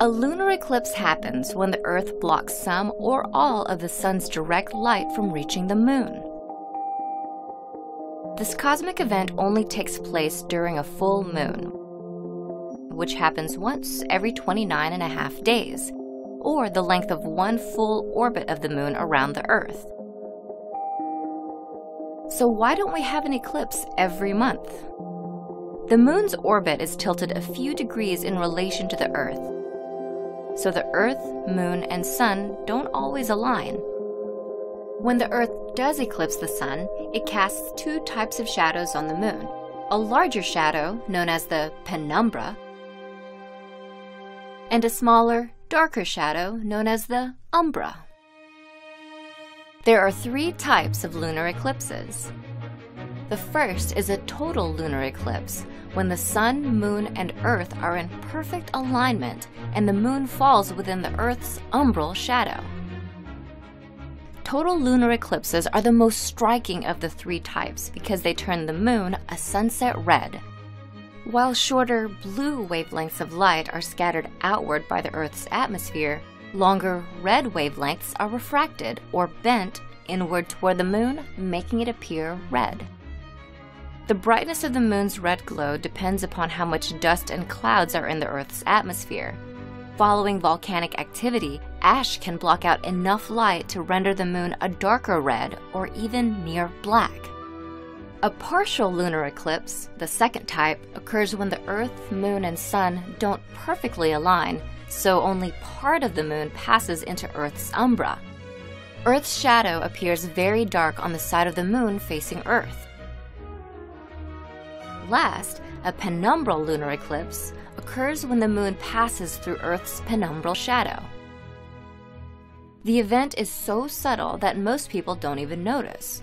A lunar eclipse happens when the Earth blocks some or all of the sun's direct light from reaching the moon. This cosmic event only takes place during a full moon, which happens once every 29 and a half days, or the length of one full orbit of the moon around the Earth. So, why don't we have an eclipse every month? The moon's orbit is tilted a few degrees in relation to the Earth, so the Earth, Moon, and Sun don't always align. When the Earth does eclipse the Sun, it casts two types of shadows on the Moon a larger shadow, known as the penumbra, and a smaller, darker shadow, known as the umbra. There are three types of lunar eclipses. The first is a total lunar eclipse, when the Sun, Moon, and Earth are in perfect alignment and the Moon falls within the Earth's umbral shadow. Total lunar eclipses are the most striking of the three types because they turn the Moon a sunset red. While shorter blue wavelengths of light are scattered outward by the Earth's atmosphere, longer red wavelengths are refracted or bent inward toward the Moon, making it appear red. The brightness of the moon's red glow depends upon how much dust and clouds are in the Earth's atmosphere. Following volcanic activity, ash can block out enough light to render the moon a darker red or even near black. A partial lunar eclipse, the second type, occurs when the Earth, Moon, and Sun don't perfectly align, so only part of the moon passes into Earth's umbra. Earth's shadow appears very dark on the side of the moon facing Earth. Last, a penumbral lunar eclipse occurs when the moon passes through Earth's penumbral shadow. The event is so subtle that most people don't even notice.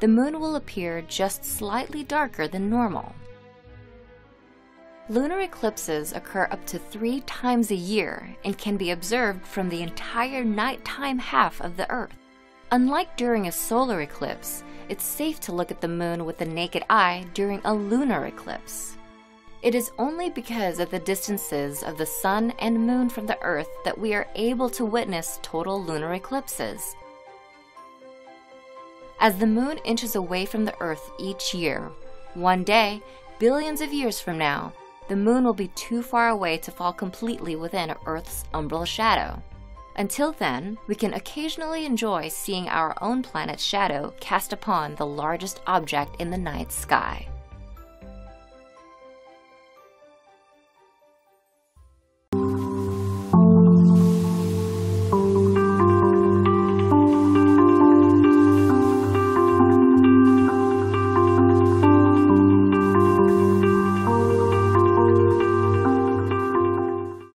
The moon will appear just slightly darker than normal. Lunar eclipses occur up to three times a year and can be observed from the entire nighttime half of the Earth. Unlike during a solar eclipse, it's safe to look at the moon with the naked eye during a lunar eclipse. It is only because of the distances of the sun and moon from the earth that we are able to witness total lunar eclipses. As the moon inches away from the earth each year, one day, billions of years from now, the moon will be too far away to fall completely within Earth's umbral shadow. Until then, we can occasionally enjoy seeing our own planet's shadow cast upon the largest object in the night sky.